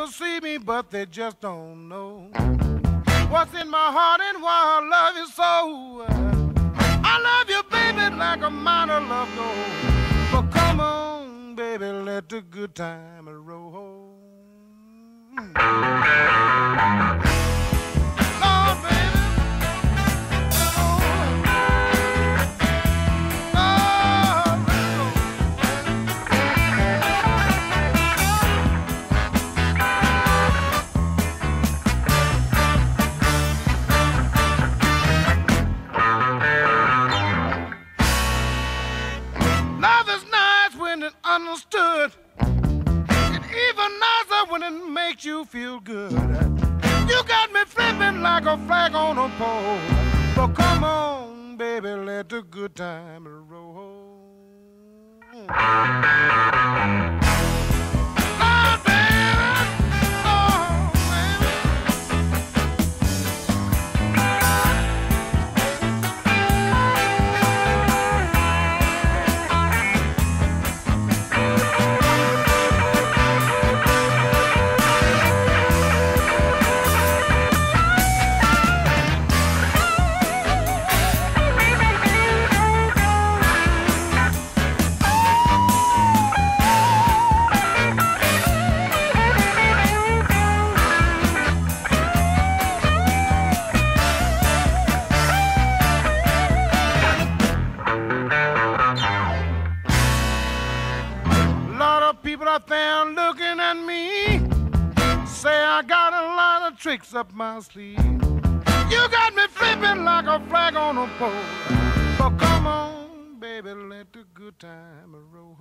people see me, but they just don't know what's in my heart and why I love you so. I love you, baby, like a miner love gold. But come on, baby, let the good time roll. Understood. And even nicer when it makes you feel good. You got me flipping like a flag on a pole. But come on, baby, let the good time roll. Tricks up my sleeve. You got me flipping like a flag on a pole. But come on, baby, let the good time roll.